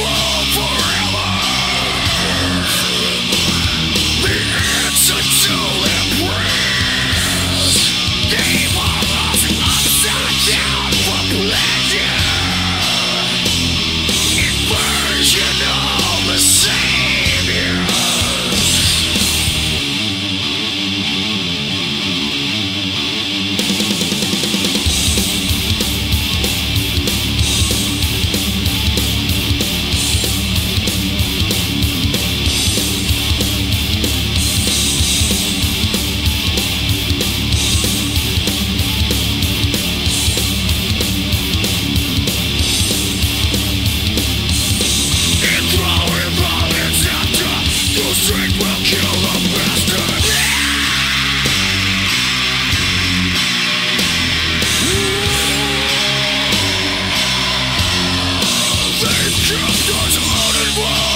Whoa! Just stars of and wild.